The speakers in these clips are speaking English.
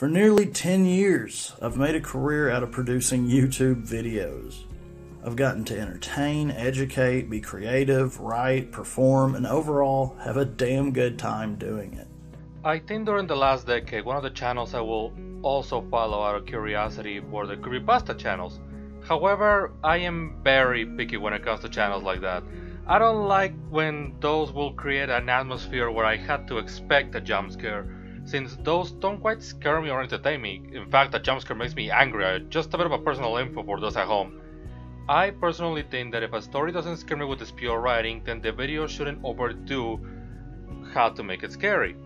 For nearly 10 years, I've made a career out of producing YouTube videos. I've gotten to entertain, educate, be creative, write, perform, and overall have a damn good time doing it. I think during the last decade, one of the channels I will also follow out of curiosity were the creepypasta channels. However, I am very picky when it comes to channels like that. I don't like when those will create an atmosphere where I had to expect a jump scare, since those don't quite scare me or entertain me. In fact, a jump scare makes me angry. Just a bit of a personal info for those at home. I personally think that if a story doesn't scare me with its pure writing, then the video shouldn't overdo how to make it scary.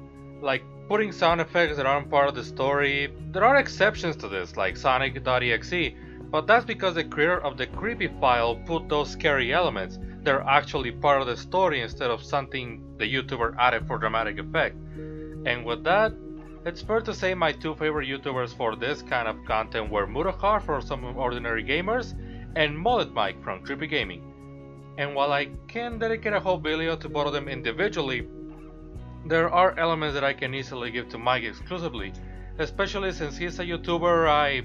Like putting sound effects that aren't part of the story. There are exceptions to this, like Sonic.exe, but that's because the creator of the creepy file put those scary elements. They're actually part of the story instead of something the YouTuber added for dramatic effect. And with that, it's fair to say my two favorite YouTubers for this kind of content were Mutahar for some ordinary gamers and Mullet Mike from Creepy Gaming. And while I can dedicate a whole video to both of them individually, there are elements that I can easily give to Mike exclusively, especially since he's a YouTuber I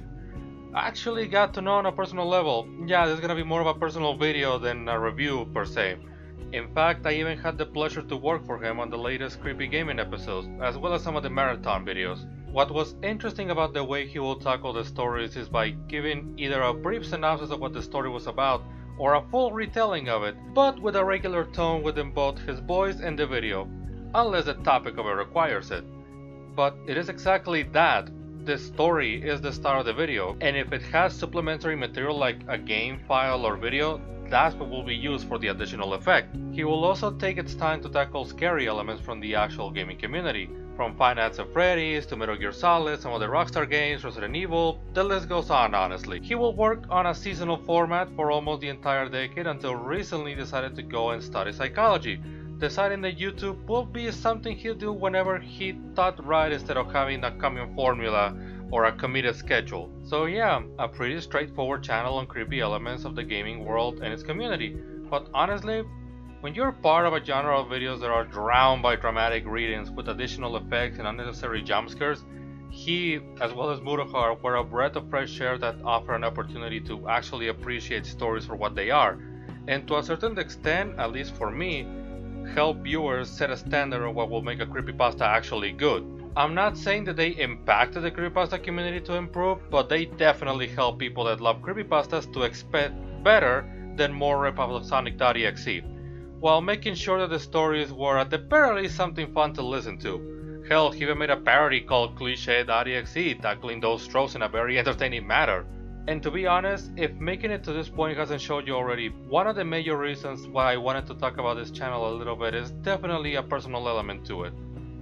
actually got to know on a personal level. Yeah, this is gonna be more of a personal video than a review per se. In fact, I even had the pleasure to work for him on the latest Creepy Gaming episodes, as well as some of the marathon videos. What was interesting about the way he will tackle the stories is by giving either a brief synopsis of what the story was about or a full retelling of it, but with a regular tone within both his voice and the video, unless the topic of it requires it. But it is exactly that. The story is the star of the video, and if it has supplementary material like a game file or video, that's will be used for the additional effect. He will also take its time to tackle scary elements from the actual gaming community, from Five at Freddy's to Metal Gear Solid, some of the Rockstar games, Resident Evil, the list goes on honestly. He will work on a seasonal format for almost the entire decade until recently decided to go and study psychology, deciding that YouTube will be something he'll do whenever he thought right instead of having a common formula or a committed schedule. So yeah, a pretty straightforward channel on creepy elements of the gaming world and its community. But honestly, when you're part of a genre of videos that are drowned by dramatic readings with additional effects and unnecessary jump scares, he, as well as Mutahar, were a breath of fresh air that offer an opportunity to actually appreciate stories for what they are, and to a certain extent, at least for me, help viewers set a standard of what will make a creepypasta actually good. I'm not saying that they impacted the creepypasta community to improve, but they definitely help people that love creepypastas to expect better than more Sonic.exe while making sure that the stories were at the very least something fun to listen to. Hell, he even made a parody called Cliche.exe, tackling those tropes in a very entertaining manner. And to be honest, if making it to this point hasn't showed you already, one of the major reasons why I wanted to talk about this channel a little bit is definitely a personal element to it.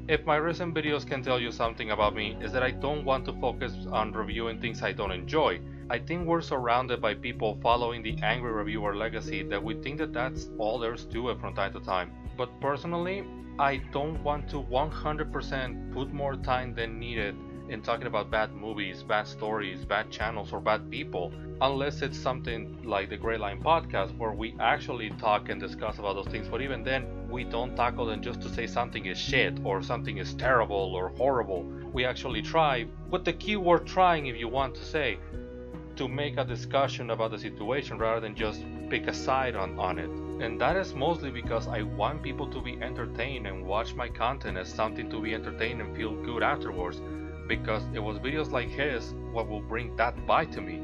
If my recent videos can tell you something about me, is that I don't want to focus on reviewing things I don't enjoy. I think we're surrounded by people following the angry reviewer legacy that we think that that's all there's to it from time to time. But personally, I don't want to 100% put more time than needed in talking about bad movies, bad stories, bad channels, or bad people, unless it's something like the Gray Line podcast where we actually talk and discuss about those things. But even then, we don't tackle them just to say something is shit or something is terrible or horrible. We actually try, with the keyword trying if you want to say, to make a discussion about the situation rather than just pick a side on, on it. And that is mostly because I want people to be entertained and watch my content as something to be entertained and feel good afterwards. Because it was videos like his what will bring that vibe to me.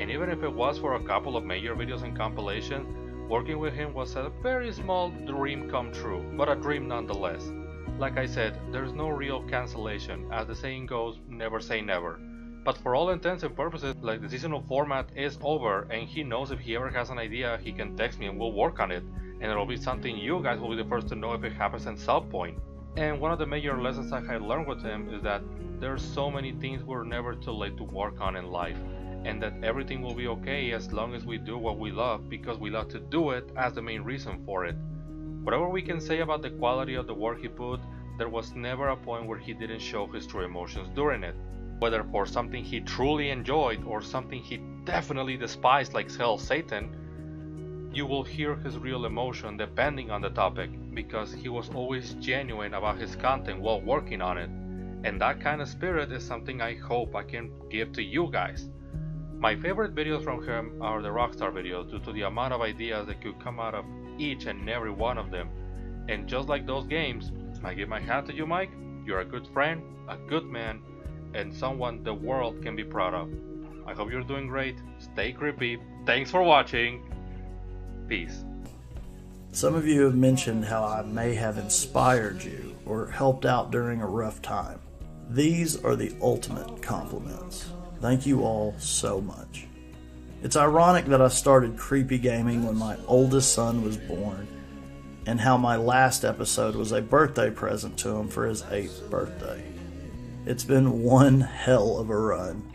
And even if it was for a couple of major videos and compilation, working with him was a very small dream come true, but a dream nonetheless. Like I said, there's no real cancellation, as the saying goes, never say never. But for all intents and purposes, like the seasonal format is over and he knows if he ever has an idea, he can text me and we'll work on it. And it'll be something you guys will be the first to know if it happens at some point. And one of the major lessons I had learned with him is that there's so many things we're never too late to work on in life. And that everything will be okay as long as we do what we love because we love to do it as the main reason for it. Whatever we can say about the quality of the work he put, there was never a point where he didn't show his true emotions during it whether for something he truly enjoyed or something he definitely despised like hell Satan, you will hear his real emotion depending on the topic because he was always genuine about his content while working on it. And that kind of spirit is something I hope I can give to you guys. My favorite videos from him are the Rockstar videos due to the amount of ideas that could come out of each and every one of them. And just like those games, I give my hat to you, Mike. You're a good friend, a good man, and someone the world can be proud of. I hope you're doing great. Stay creepy. Thanks for watching. Peace. Some of you have mentioned how I may have inspired you or helped out during a rough time. These are the ultimate compliments. Thank you all so much. It's ironic that I started creepy gaming when my oldest son was born, and how my last episode was a birthday present to him for his eighth birthday. It's been one hell of a run,